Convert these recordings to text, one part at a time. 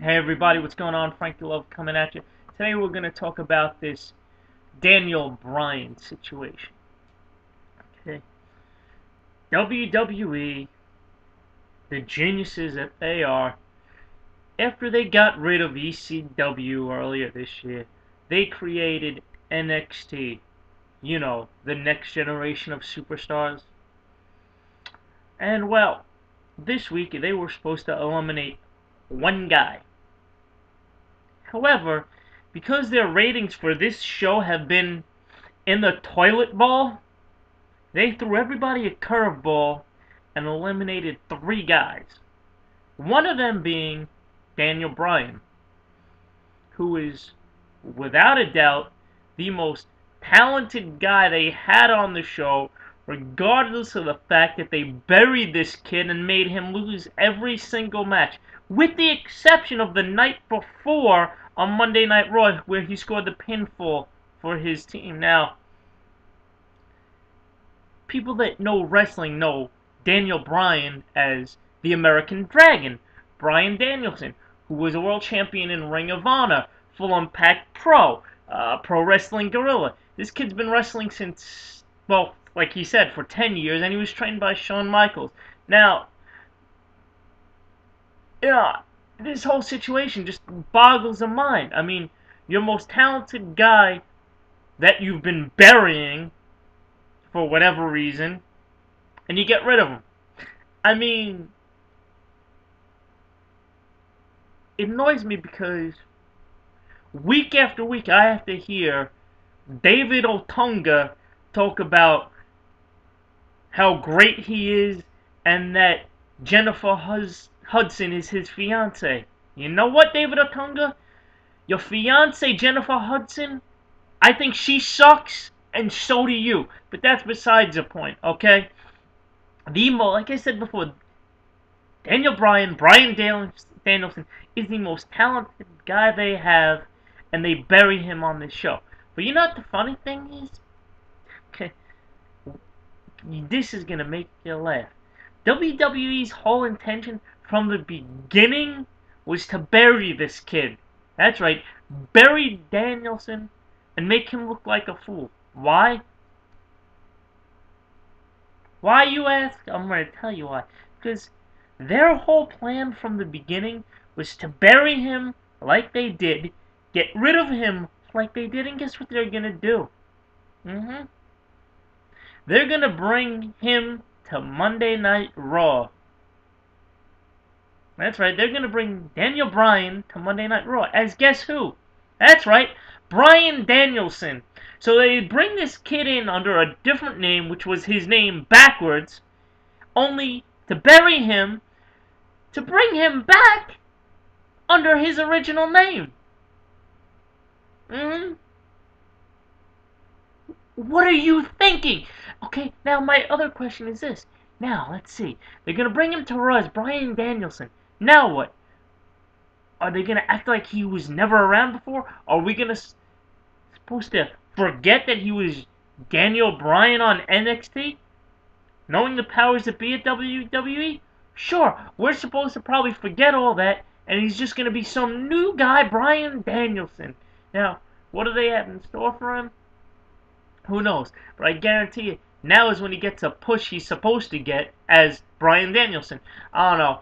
Hey everybody, what's going on? Frankie Love coming at you. Today we're going to talk about this Daniel Bryan situation. Okay. WWE, the geniuses that they are, after they got rid of ECW earlier this year, they created NXT. You know, the next generation of superstars. And well, this week they were supposed to eliminate one guy. However, because their ratings for this show have been in the toilet bowl, they threw everybody a curveball and eliminated three guys. One of them being Daniel Bryan, who is, without a doubt, the most talented guy they had on the show, regardless of the fact that they buried this kid and made him lose every single match with the exception of the night before on Monday Night Raw, where he scored the pinfall for his team. Now, people that know wrestling know Daniel Bryan as the American Dragon, Bryan Danielson, who was a world champion in Ring of Honor, Full Impact Pro, uh, Pro Wrestling Guerrilla. This kid's been wrestling since, well, like he said, for 10 years, and he was trained by Shawn Michaels. Now, yeah, this whole situation just boggles the mind. I mean, your most talented guy that you've been burying for whatever reason, and you get rid of him. I mean, it annoys me because week after week I have to hear David Otunga talk about how great he is and that Jennifer Hus Hudson is his fiance. You know what, David Otunga? Your fiance, Jennifer Hudson, I think she sucks, and so do you. But that's besides the point, okay? The mo like I said before, Daniel Bryan, Bryan Danielson, is the most talented guy they have, and they bury him on this show. But you know what the funny thing is? This is gonna make you laugh. WWE's whole intention from the beginning was to bury this kid. That's right, bury Danielson and make him look like a fool. Why? Why, you ask? I'm going to tell you why. Because their whole plan from the beginning was to bury him like they did, get rid of him like they did, and guess what they're going to do? Mm-hmm. They're going to bring him to Monday Night Raw. That's right, they're going to bring Daniel Bryan to Monday Night Raw as guess who? That's right, Bryan Danielson. So they bring this kid in under a different name, which was his name backwards, only to bury him, to bring him back under his original name. Mm hmm What are you thinking? Okay, now my other question is this. Now, let's see. They're going to bring him to Raw as Bryan Danielson. Now what? Are they gonna act like he was never around before? Are we gonna supposed to forget that he was Daniel Bryan on NXT? Knowing the powers that be at WWE? Sure, we're supposed to probably forget all that, and he's just gonna be some new guy, Bryan Danielson. Now, what do they have in store for him? Who knows? But I guarantee you, now is when he gets a push he's supposed to get as Bryan Danielson. I don't know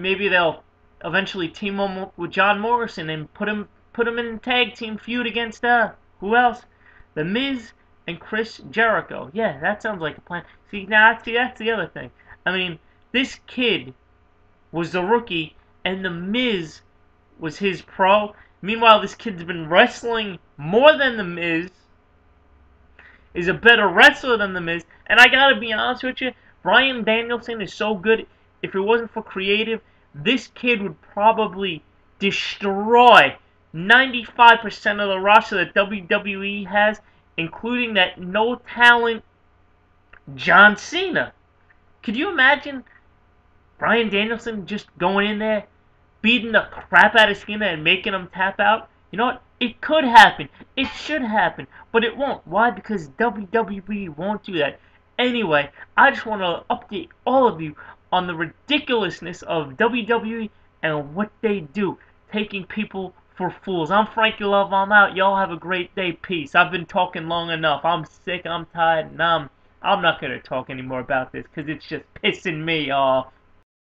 maybe they'll eventually team him with John Morrison and put him put him in a tag team feud against uh who else? The Miz and Chris Jericho. Yeah, that sounds like a plan. See now see that's the other thing. I mean, this kid was the rookie and the Miz was his pro. Meanwhile, this kid's been wrestling more than the Miz. Is a better wrestler than the Miz, and I gotta be honest with you, Bryan Danielson is so good. If it wasn't for creative, this kid would probably destroy 95% of the roster that WWE has, including that no talent John Cena. Could you imagine Bryan Danielson just going in there, beating the crap out of Cena and making him tap out? You know what? It could happen. It should happen. But it won't. Why? Because WWE won't do that. Anyway, I just want to update all of you on the ridiculousness of WWE and what they do, taking people for fools. I'm Frankie Love. I'm out. Y'all have a great day. Peace. I've been talking long enough. I'm sick. I'm tired, and I'm I'm not gonna talk anymore about this because it's just pissing me off.